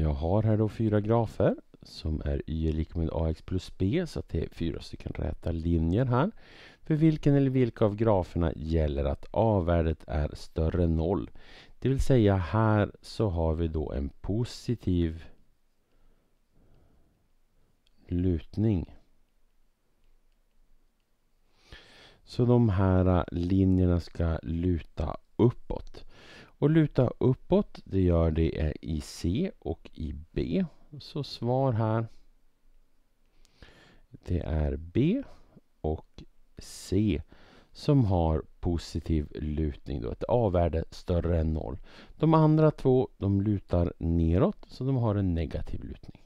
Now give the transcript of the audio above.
Jag har här då fyra grafer som är y är lika med ax plus b så att det är fyra stycken räta linjer här. För vilken eller vilka av graferna gäller att a-värdet är större än noll. Det vill säga här så har vi då en positiv lutning. Så de här linjerna ska luta uppåt. Och luta uppåt, det gör det i C och i B. Så svar här. Det är B och C som har positiv lutning, då, ett A-värde större än noll. De andra två de lutar neråt, så de har en negativ lutning.